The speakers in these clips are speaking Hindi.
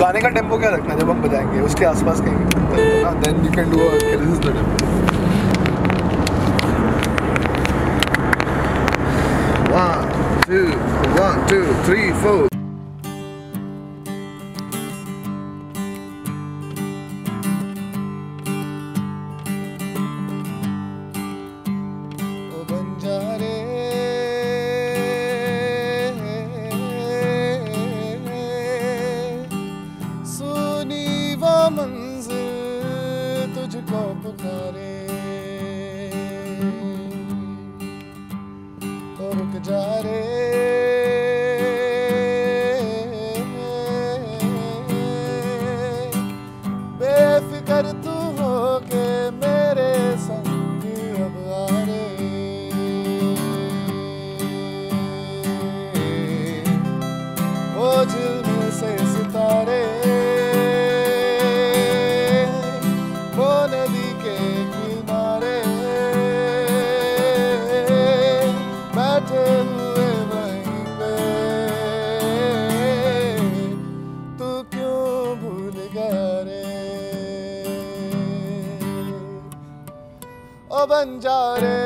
गाने का टेंपो क्या रखना जब हम बजाएँगे? उसके आसपास कहीं? Then you can do this is the tempo One, two, one, two, three, four. मंजिल तुझको पुकारे ओ रुक जा रे बेफिकर तू ओ बंजारे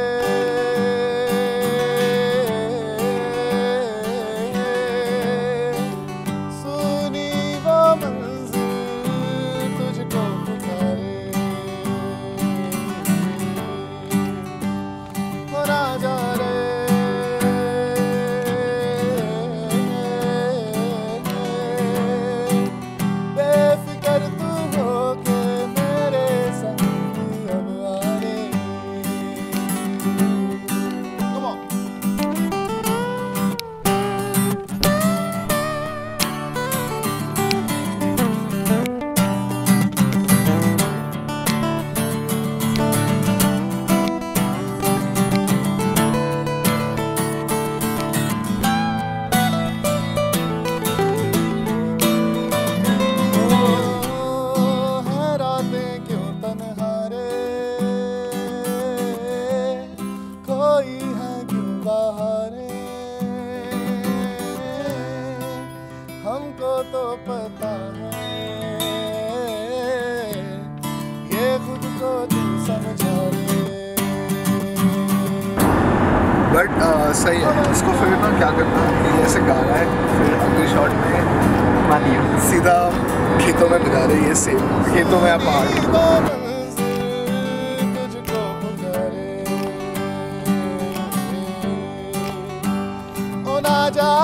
कोई है क्यों हमको तो पता है। ये खुद को तू समझा बट सही है। इसको फिर ना क्या करना है कि ऐसे गाना है फिर अगले शॉट में मानिए। सीधा खेतों में बजा रही है सेम खेतों में आप या पहाड़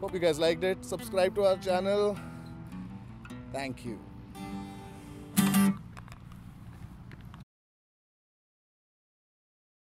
hope you guys liked it. Subscribe to our channel. Thank you